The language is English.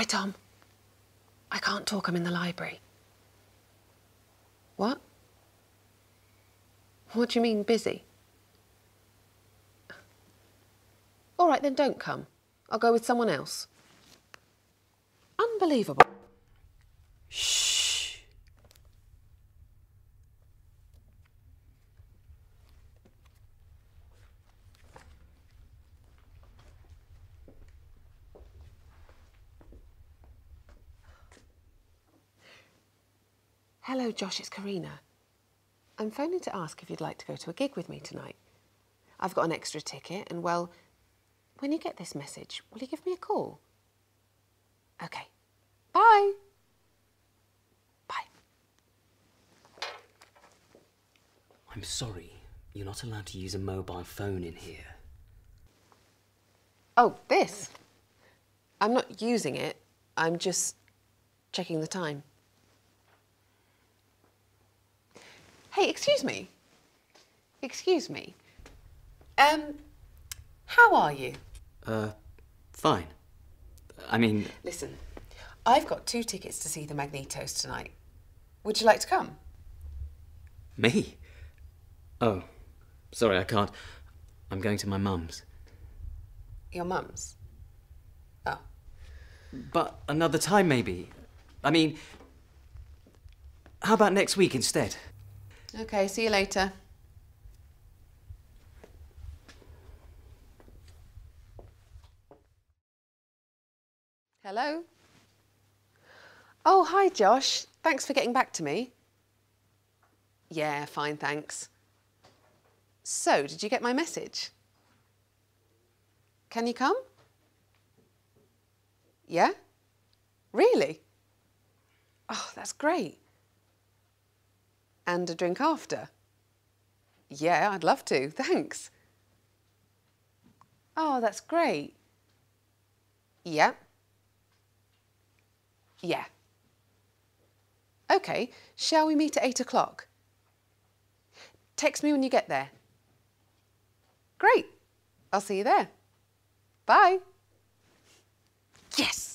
Hi, Tom. I can't talk, I'm in the library. What? What do you mean, busy? All right, then don't come. I'll go with someone else. Unbelievable. Shh. Hello, Josh, it's Karina. I'm phoning to ask if you'd like to go to a gig with me tonight. I've got an extra ticket, and well, when you get this message, will you give me a call? Okay. Bye. Bye. I'm sorry. You're not allowed to use a mobile phone in here. Oh, this. I'm not using it. I'm just checking the time. Hey, excuse me. Excuse me. Um, how are you? Uh, fine. I mean, Listen, I've got two tickets to see the Magnetos tonight. Would you like to come? me? Oh, sorry, I can't. I'm going to my mum's. Your mum's? Oh. But another time, maybe. I mean, how about next week instead? Okay, see you later. Hello? Oh, hi, Josh. Thanks for getting back to me. Yeah, fine, thanks. So, did you get my message? Can you come? Yeah? Really? Oh, that's great. And a drink after? Yeah, I'd love to. Thanks. Oh, that's great. Yeah. Yeah. Okay, shall we meet at eight o'clock? Text me when you get there. Great. I'll see you there. Bye. Yes.